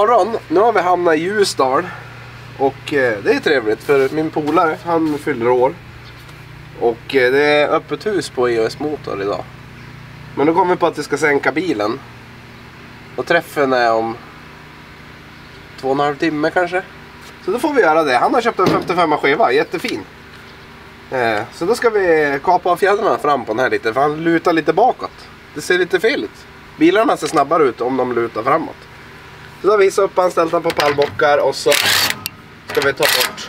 Morgon. Nu har vi hamnat i Ljusdal. Och eh, det är trevligt för min polare han fyller år. Och eh, det är öppet hus på EOS Motor idag. Men då kom vi på att vi ska sänka bilen. Och träffen är om två och en halv timme kanske. Så då får vi göra det. Han har köpt en 55 skiva, jättefin. Eh, så då ska vi kapa av fjädrarna fram på den här lite för han lutar lite bakåt. Det ser lite fel ut. Bilarna ser snabbare ut om de lutar framåt. Så då har vi soppan, upp ställt den på pallbockar och så ska vi ta bort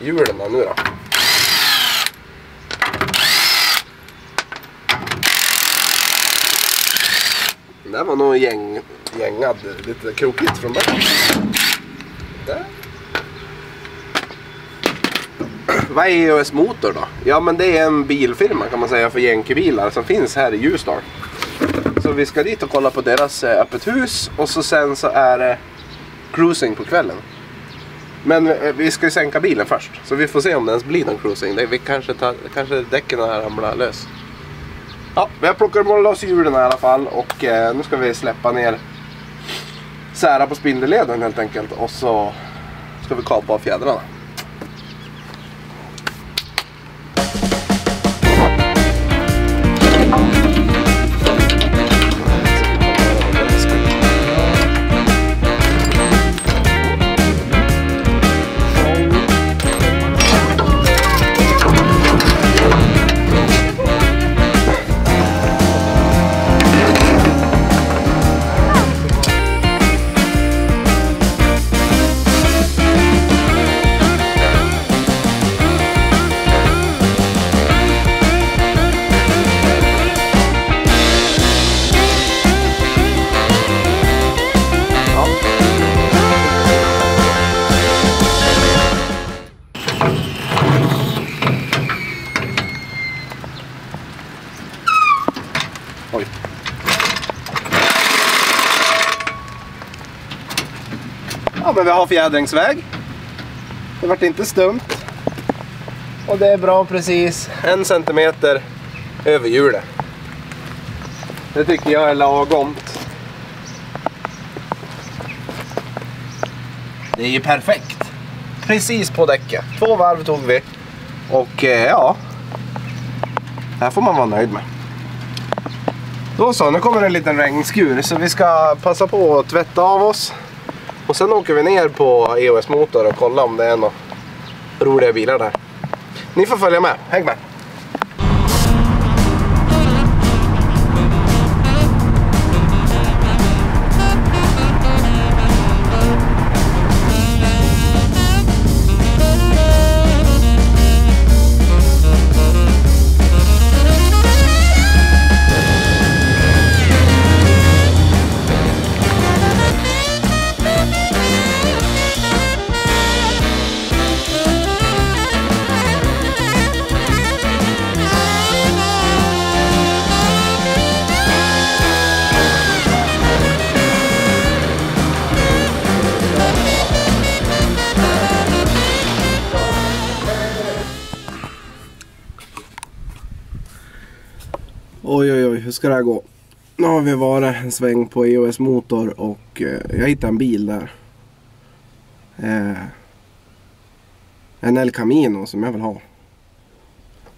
hjulen nu då. Den där var nog gäng, gängad, lite krokigt från början. Där. Vad är EOS Motor då? Ja men det är en bilfirma kan man säga för jänkebilar som finns här i Ljusdal. Så vi ska dit och kolla på deras eh, öppet hus och så sen så är det cruising på kvällen. Men eh, vi ska ju sänka bilen först så vi får se om det ens blir någon cruising. Vi kanske, tar, kanske däcken här ramlar lös. Ja, vi har plockat loss hjulen i alla fall och eh, nu ska vi släppa ner sära på spindelleden helt enkelt och så ska vi kapa av fjädrarna. Ja, men vi har fjädringsväg. Det vart inte stumt. Och det är bra precis en centimeter över hjulet. Det tycker jag är lagomt. Det är ju perfekt. Precis på däcket. Två varv tog vi. Och eh, ja. Det här får man vara nöjd med. Då så, nu kommer en liten regnskur så vi ska passa på att tvätta av oss. Och sen åker vi ner på EOS Motor och kollar om det är några roliga bilar där. Ni får följa med, häng med. Oj oj oj, hur ska det här gå? Nu har vi varit en sväng på EOS Motor och eh, jag hittade en bil där. Eh, en El Camino som jag vill ha.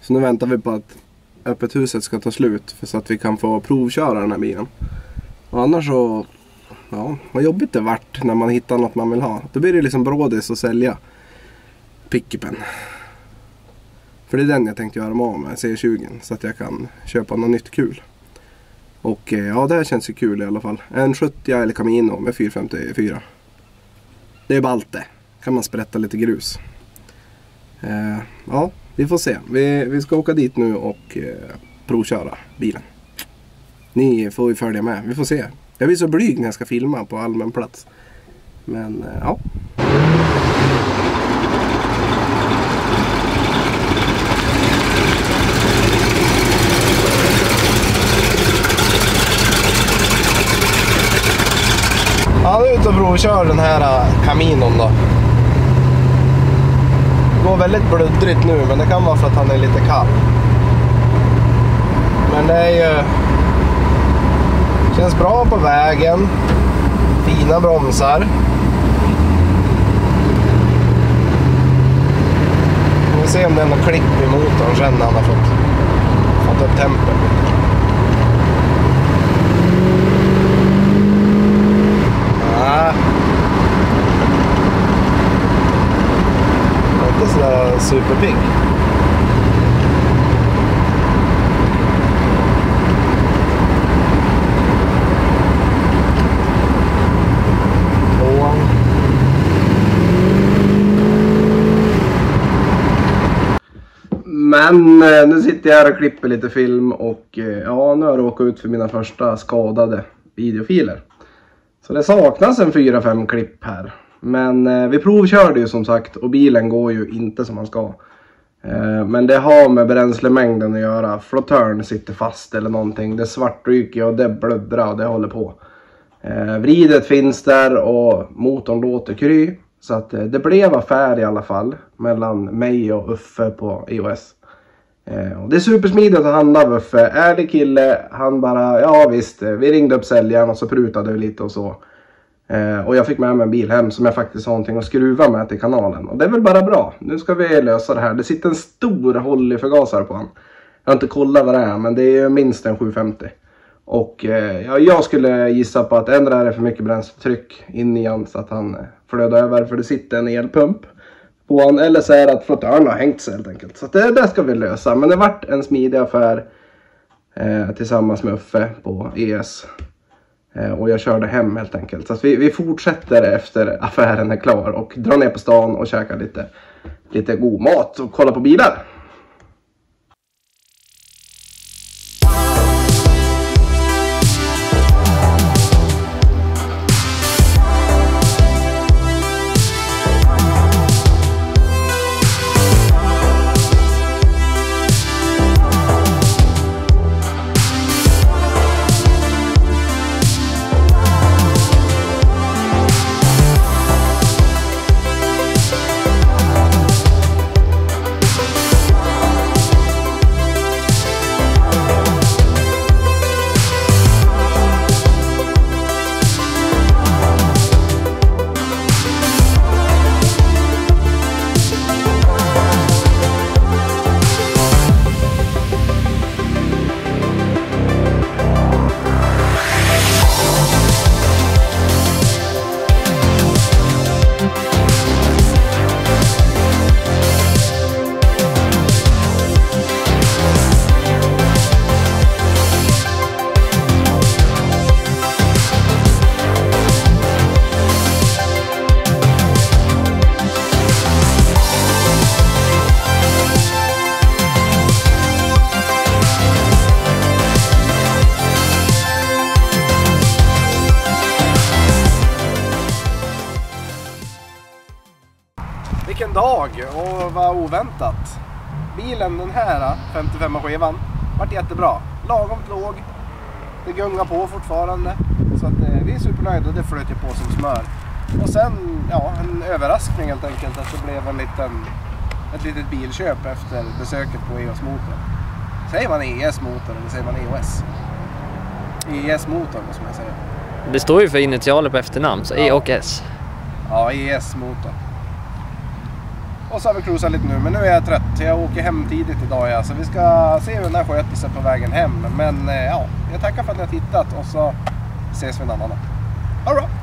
Så nu väntar vi på att öppet huset ska ta slut för så att vi kan få provköra den här bilen. Och annars så, ja, vad jobbigt det vart när man hittar något man vill ha. Då blir det liksom brådis att sälja pickupen. För det är den jag tänkte göra mig av med, C20. Så att jag kan köpa något nytt kul. Och eh, ja, det här känns ju kul i alla fall. En 70 eller Camino med 454. Det är ballt det. Kan man sprätta lite grus. Eh, ja, vi får se. Vi, vi ska åka dit nu och eh, provköra bilen. Ni får ju följa med. Vi får se. Jag blir så blyg när jag ska filma på allmän plats. Men eh, ja. Han är ute och provkör den här kaminon Caminon då. Det går väldigt bluddrigt nu men det kan vara för att han är lite kall. Men det är ju... Känns bra på vägen. Fina bromsar. Vi får se om det är något klipp i motorn sen när han har fått, fått upp tempen. Nej. Jag är inte sådär superpigg. Men eh, nu sitter jag här och klipper lite film och eh, ja, nu har jag råkat ut för mina första skadade videofiler. Så det saknas en 4-5 klipp här. Men eh, vi provkörde ju som sagt och bilen går ju inte som man ska. Eh, men det har med bränslemängden att göra. Flottören sitter fast eller någonting. Det svartryker och det blöddrar och det håller på. Eh, vridet finns där och motorn låter kry. Så att eh, det blev affär i alla fall mellan mig och Uffe på EOS. Eh, och det är supersmidigt att handla av Uffe. Ärlig kille. Han bara, ja visst. Eh, vi ringde upp säljaren och så prutade vi lite och så. Eh, och jag fick med mig en bil hem som jag faktiskt har någonting att skruva med till kanalen. Och det är väl bara bra. Nu ska vi lösa det här. Det sitter en stor Holly-förgasare på han. Jag har inte kollat vad det är men det är minst en 750. Och eh, ja, jag skulle gissa på att ändra är det för mycket bränsletryck in i han så att han eh, flödar över för det sitter en elpump på han. Eller så är det att flottören har hängt sig helt enkelt. Så det där ska vi lösa. Men det vart en smidig affär eh, tillsammans med Uffe på ES. Eh, och jag körde hem helt enkelt. Så att vi, vi fortsätter efter affären är klar och drar ner på stan och käkar lite, lite god mat och kollar på bilar. Vilken dag och vad oväntat. Bilen, den här 55 skivan, vart jättebra. Lagom låg. Det gungar på fortfarande. Så att, eh, vi är supernöjda och det flöt ju på som smör. Och sen, ja, en överraskning helt enkelt att det blev en liten, ett litet bilköp efter besöket på EOS Motor. Säger man ES Motor eller säger man EOS? ES Motor måste man säga. Det står ju för initialer på efternamn, så E och S. Ja, ES motor. Och så har vi cruisat lite nu, men nu är jag trött. Jag åker hem tidigt idag ja, så vi ska se hur den här sköter sig på vägen hem. Men eh, ja, jag tackar för att ni har tittat och så ses vi en annan dag. Ha det bra!